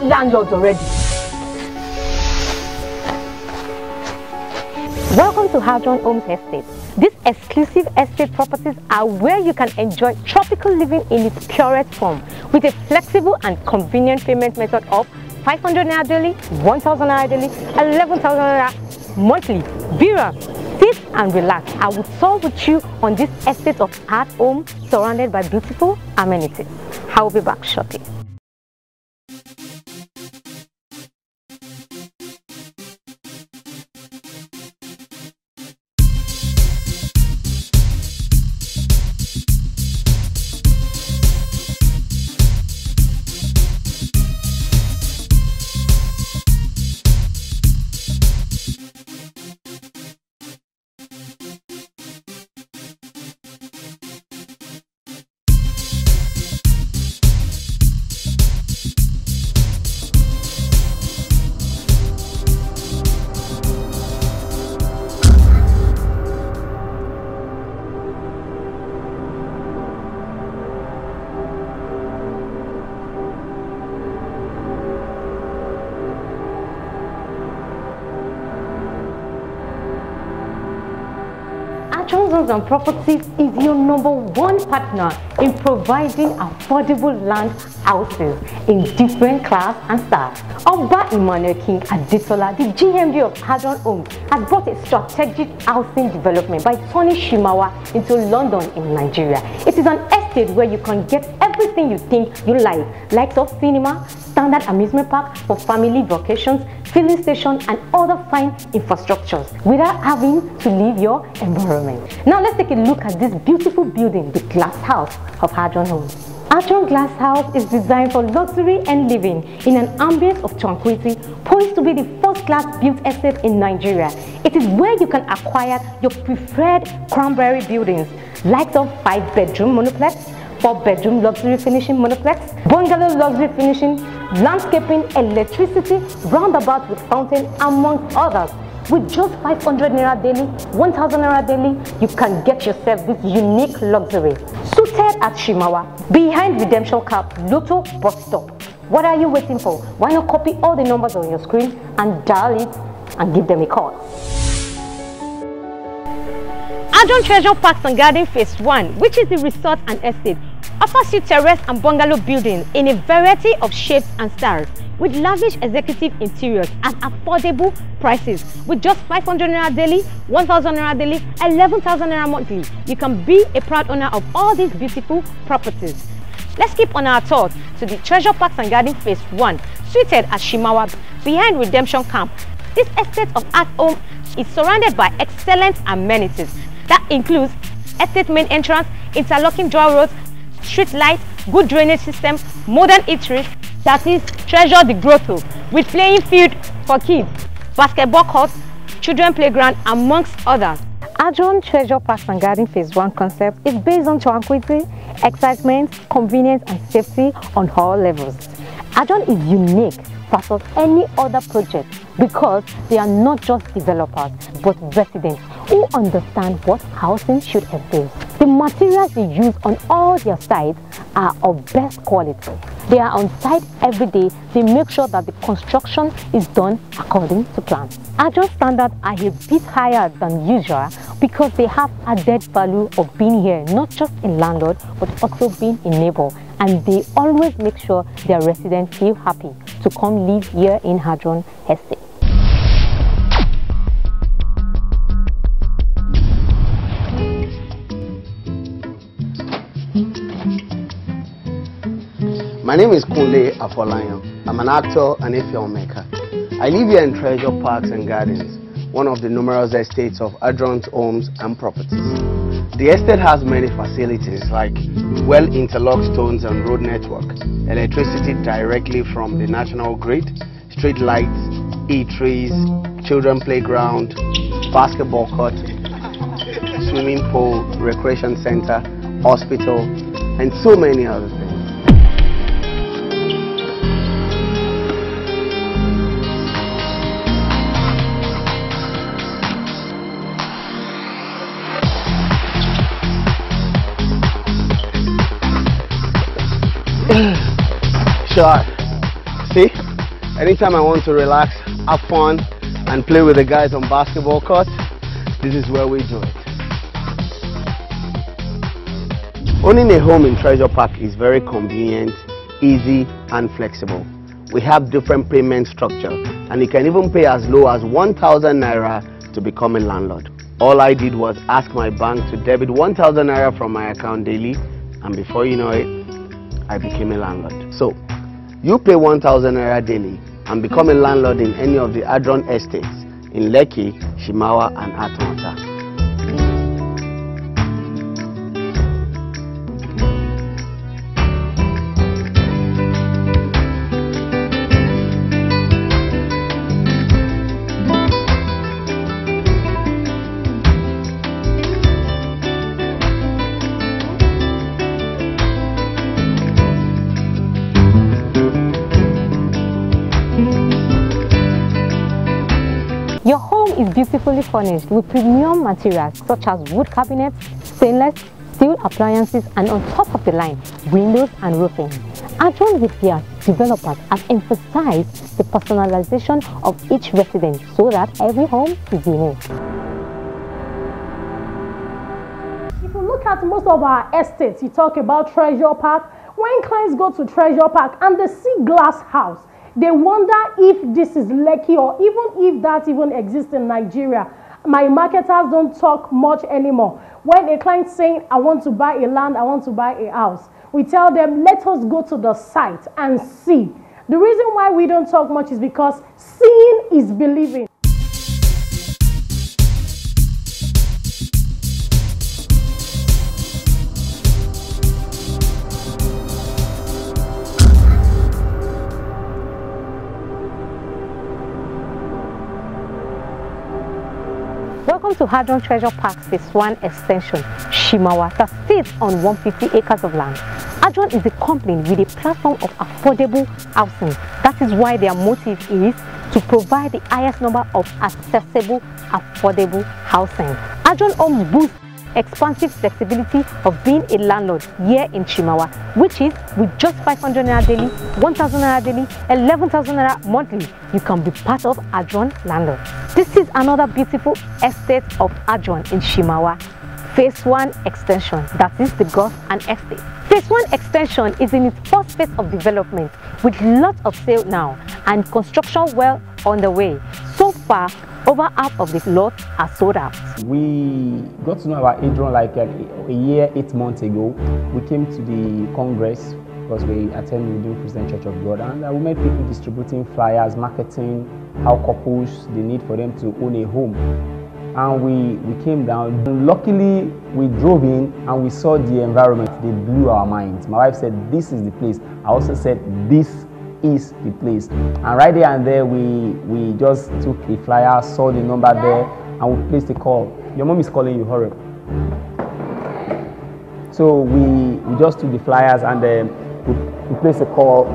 20 landlords already. Welcome to Adron Homes Estate. These exclusive estate properties are where you can enjoy tropical living in its purest form with a flexible and convenient payment method of 500 naira daily, 1000 naira daily, 11,000 naira monthly. Vera, sit and relax. I will talk with you on this estate of art home surrounded by beautiful amenities. I will be back shortly. Johnson's and Properties is your number one partner in providing affordable land houses in different class and styles. Oba Emmanuel King Adetola, the GMD of Adron Homes, has brought a strategic housing development by turning Shimawa into London in Nigeria. It is an estate where you can get everything you think you like, likes of cinema, standard amusement park for family vacations, filling station and other fine infrastructures without having to leave your environment. Now let's take a look at this beautiful building, the Glass House of Adron Homes. Adron Glass House is designed for luxury and living in an ambience of tranquility, poised to be the first class built estate in Nigeria. It is where you can acquire your preferred cranberry buildings, likes of 5 bedroom monoplex, 4 bedroom luxury finishing monoplex, bungalow luxury finishing, landscaping, electricity, roundabout with fountain, among others. With just 500 naira daily, 1000 naira daily, you can get yourself this unique luxury. Suited at Shimawa, behind Redemption Camp, Lotto bus stop. What are you waiting for? Why not copy all the numbers on your screen and dial it and give them a call. Adron Treasure Parks and Garden Phase 1, which is the resort and estate, offers you terrace and bungalow buildings in a variety of shapes and styles with lavish executive interiors at affordable prices. With just 500 naira daily 1000 naira daily 11000 naira monthly you can be a proud owner of all these beautiful properties. Let's keep on our tour to the treasure parks and garden phase one suited at shimawa behind redemption camp. This estate of art home is surrounded by excellent amenities that includes estate main entrance interlocking door roads street lights good drainage system modern eatery that is treasure the grotto with playing field for kids basketball court children playground amongst others Adron Treasure Parks and Garden Phase 1 concept is based on tranquility, excitement, convenience and safety on all levels. Adron is unique versus any other project because they are not just developers but residents who understand what housing should entail. The materials they use on all their sites are of best quality. They are on site every day. They make sure that the construction is done according to plan. Adron standards are a bit higher than usual because they have added value of being here, not just a landlord, but also being a neighbor. And they always make sure their residents feel happy to come live here in Adron Estate. My name is Kunle Afolayan. I'm an actor and a filmmaker. I live here in Treasure Parks and Gardens, one of the numerous estates of Adron's homes and properties. The estate has many facilities like well-interlocked stones and road network, electricity directly from the national grid, street lights, eateries, children playground, basketball court, swimming pool, recreation center, hospital, and so many other backyard. See? Anytime I want to relax, have fun, and play with the guys on basketball court, this is where we do it. Owning a home in Treasure Park is very convenient, easy, and flexible. We have different payment structure, and you can even pay as low as 1,000 naira to become a landlord. All I did was ask my bank to debit 1,000 naira from my account daily, and before you know it, I became a landlord. So, you pay 1,000 naira daily and become a landlord in any of the Adron estates in Lekki, Shimawa, and Atonta. Is beautifully furnished with premium materials such as wood cabinets, stainless steel appliances and on top of the line, windows and roofing. Adron Repair developers have emphasized the personalization of each resident so that every home is unique. If you look at most of our estates, you talk about Treasure Park. When clients go to Treasure Park and they see glass house, they wonder if this is Lekki or even if that even exists in Nigeria. My marketers don't talk much anymore. When a client saying, I want to buy a land, I want to buy a house, we tell them, let us go to the site and see. The reason why we don't talk much is because seeing is believing. Welcome to Hadron Treasure Park Phase 1 Extension, Shimawa, that sits on 150 acres of land. Hadron is a company with a platform of affordable housing. That is why their motive is to provide the highest number of accessible, affordable housing. Hadron Homes boosts expansive flexibility of being a landlord here in Shimawa, which is with just 500 naira daily, 1000 naira daily, 11,000 naira monthly, you can be part of Adron Landlord. This is another beautiful estate of Adron in Shimawa. Phase 1 extension, that is the Golf and Estate. Phase 1 extension is in its first phase of development with lots of sale now and construction well on the way. Far, over half of the lots are sold out. We got to know about Adron like a, a, year, eight months ago. We came to the Congress because we attended the Christian Church of God and uh, we met people distributing flyers, marketing, how couples, the need for them to own a home. And we, we came down. And luckily, we drove in and we saw the environment. They blew our minds. My wife said, this is the place. I also said, this is the place. And right there and there, we we just took a flyer, saw the number there, and we placed a call. Your mom is calling you, hurry. So we, we just took the flyers and then we, we placed a call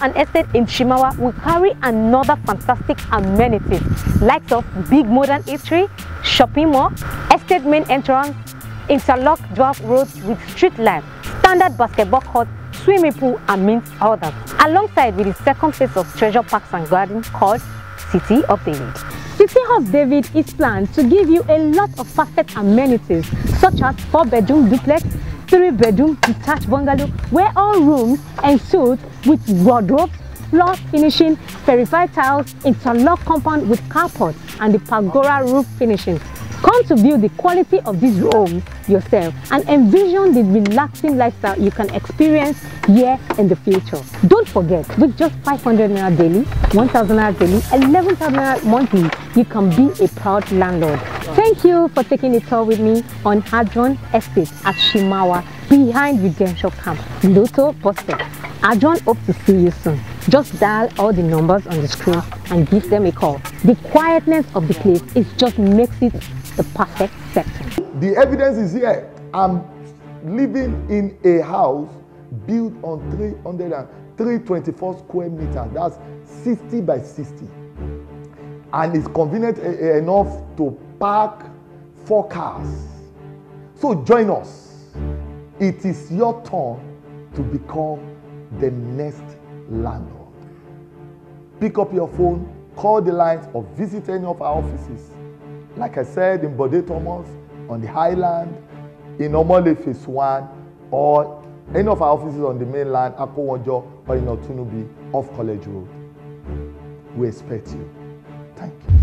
and Estate in Shimawa will carry another fantastic amenities likes of big modern eatery, shopping mall, estate main entrance, interlock dwarf roads with street light, standard basketball court, swimming pool and many others. Alongside with the second phase of Treasure Parks and Gardens called City of David. City of David is planned to give you a lot of perfect amenities such as 4 bedroom duplex, three bedroom detached bungalow where all rooms and suites with wardrobes, floor finishing, verified tiles, interlock compound with carport and the pergola roof finishing. Come to view the quality of these homes yourself and envision the relaxing lifestyle you can experience here in the future. Don't forget, with just 500 naira daily, 1000 naira daily, 11,000 naira monthly, you can be a proud landlord. Thank you for taking a tour with me on Adron Estate at Shimawa behind Redemption Camp, Loto Prospect. Adron hope to see you soon. Just dial all the numbers on the screen and give them a call. The quietness of the place is just makes it the perfect setting. The evidence is here. I'm living in a house built on 300 and 324 square meters. That's 60 by 60. And it's convenient enough to park four cars. So join us. It is your turn to become the next landlord. Pick up your phone, call the lines, or visit any of our offices. Like I said, in Bode Thomas, on the Highland, in Omole Phase 1, or any of our offices on the mainland, Akowonjo, or in Otunubi, off College Road. We expect you. Thank you.